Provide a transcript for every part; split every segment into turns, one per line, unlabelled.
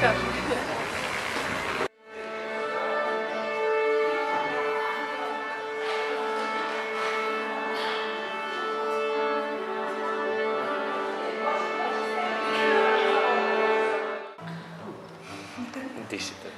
nunca. Deixa-te,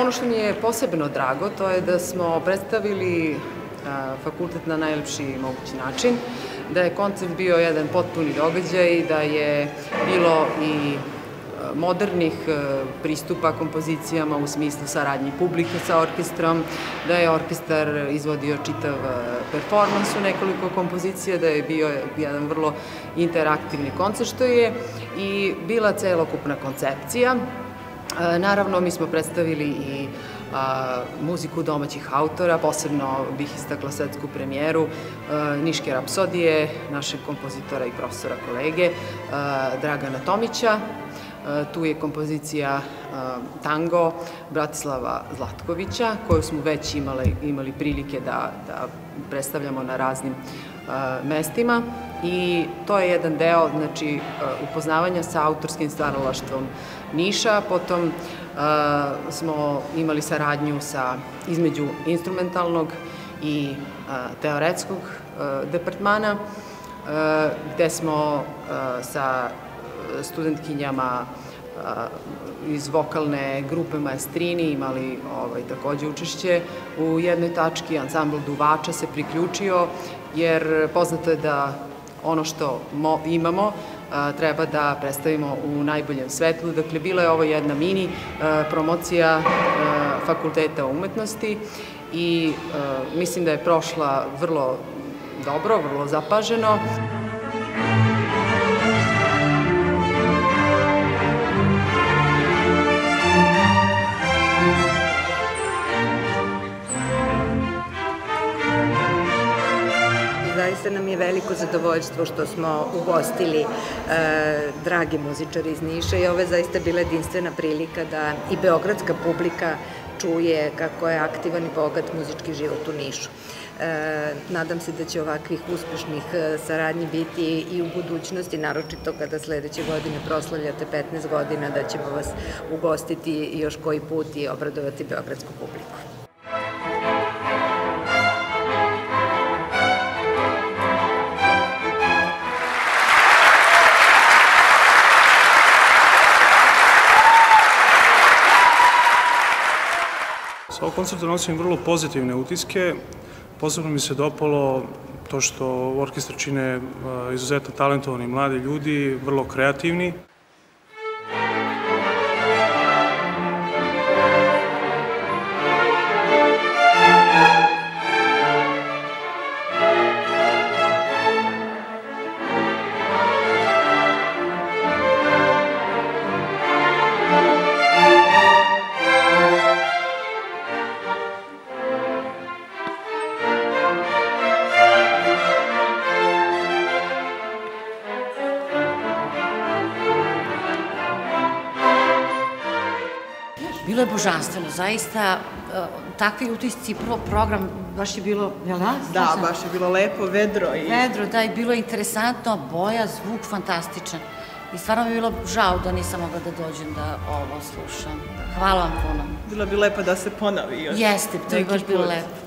Ono što mi je posebno drago, to je da smo predstavili fakultet na najlepši mogući način, da je koncept bio jedan potpuni događaj, da je bilo i modernih pristupa kompozicijama u smislu saradnje publike sa orkestrom, da je orkestar izvodio čitav performans u nekoliko kompozicija, da je bio jedan vrlo interaktivni koncert, što je i bila celokupna koncepcija. Naravno, mi smo predstavili i a, muziku domaćih autora, posebno bih istakla svetsku premijeru a, Niške rapsodije, našeg kompozitora i profesora kolege a, Dragana Tomića. Tu je kompozicija Tango Bratislava Zlatkovića, koju smo već imali, imali prilike da, da predstavljamo na raznim mestima i to je jedan deo znači, upoznavanja sa autorskim stvaralaštvom Niša, potom smo imali saradnju sa između instrumentalnog i teoretskog departmana, gde smo sa studentkinjama iz vokalne grupe Maestrini imali ovaj, takođe učešće u jednoj tački, ansambl Duvača se priključio, jer poznato je da ono što mo, imamo treba da predstavimo u najboljem svetlu. Dakle, bila je ovo jedna mini promocija Fakulteta umetnosti i mislim da je prošla vrlo dobro, vrlo zapaženo.
Zaista nam je veliko zadovoljstvo što smo ugostili e, dragi muzičari iz Niša i ovo je zaista bila jedinstvena prilika da i beogradska publika čuje kako je aktivan i bogat muzički život u Nišu. E, nadam se da će ovakvih uspešnih e, saradnji biti i u budućnosti, naročito kada sledeće godine proslavljate 15 godina, da ćemo vas ugostiti još koji put i obradovati beogradsku publiku.
Sa ovog koncerta nosim vrlo pozitivne utiske. Posebno mi se dopalo to što orkestar čine izuzetno talentovani mladi ljudi, vrlo kreativni.
Bilo je božanstveno, zaista e, takvi utisci, prvo program baš je bilo, jel da?
Da, baš je bilo lepo, vedro i...
Vedro, da, i bilo je interesantno, boja, zvuk fantastičan. I stvarno mi je bilo žao da nisam mogla da dođem da ovo slušam. Hvala vam puno.
Bilo bi lepo da se ponovi još.
Jeste, to je baš bilo lepo.